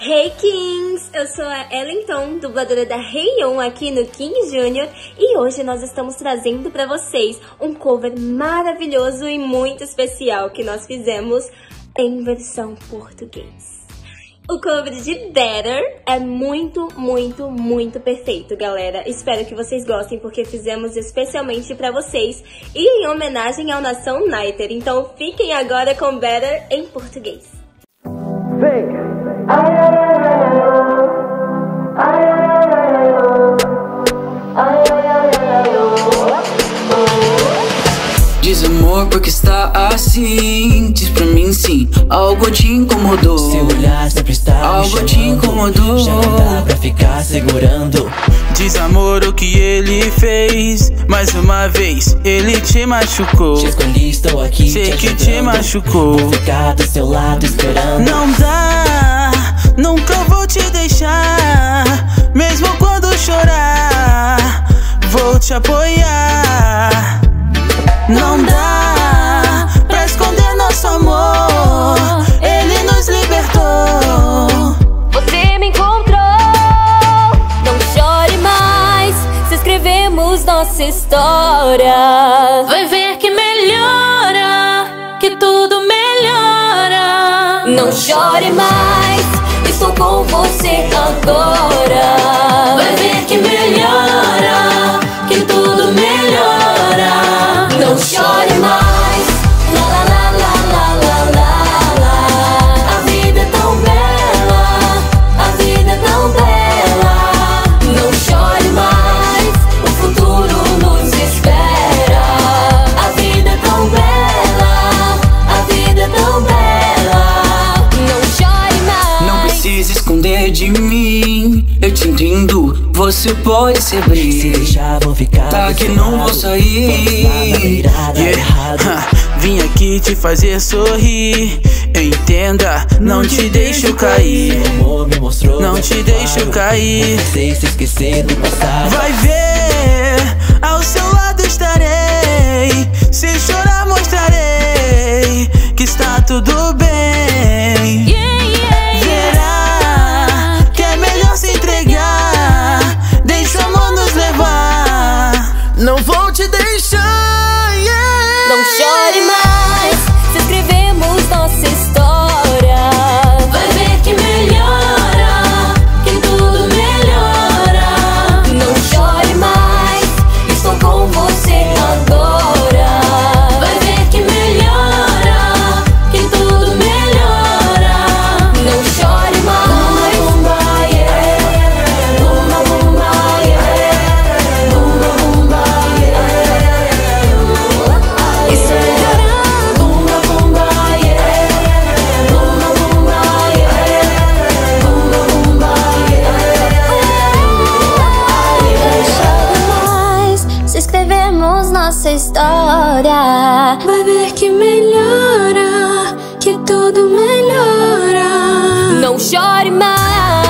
Hey Kings! Eu sou a Ellington, dubladora da Heion aqui no King Junior e hoje nós estamos trazendo para vocês um cover maravilhoso e muito especial que nós fizemos em versão português. O cover de Better é muito, muito, muito perfeito, galera. Espero que vocês gostem porque fizemos especialmente para vocês e em homenagem ao Nação Niter. Então fiquem agora com Better em português. Vem! Diz amor porque está assim? Diz pra mim sim Algo te incomodou. Seu olhar sempre está Algo te incomodou. Já não dá pra ficar segurando. Diz amor o que ele fez? Mais uma vez ele te machucou. Te escolhi, estou aqui Sei te que te machucou. Vou ficar do seu lado esperando. Não dá, te apoiar Não dá pra esconder nosso amor Ele nos libertou Você me encontrou. Não chore mais. Se escrevemos nossa história. Vai ver que melhora. Que tudo melhora. Não chore mais. Estou com você agora. De mim Eu te entendo Você pode se Se abrir deixar vou ficar Tá que não lado. vou sair. Virada Yeah. errado Ha, Vim aqui te fazer sorrir Entenda, não te deixo cair amor me mostrou Não te deixo cair. Não sei se esquecer do passado Vai ver, ao seu lado estarei. Se chorar, mostrarei que está tudo bem. Nossa história. Vai ver que melhora, que tudo melhora. Não chore mais,